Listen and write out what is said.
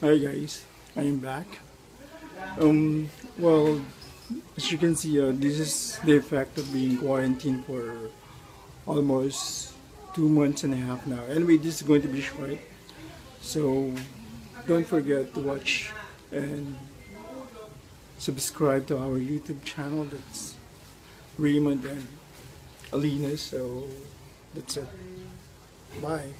Hi guys, I am back. Um, well, as you can see, uh, this is the effect of being quarantined for almost two months and a half now. Anyway, this is going to be short, so don't forget to watch and subscribe to our YouTube channel. That's Raymond and Aleena. So that's it. Bye.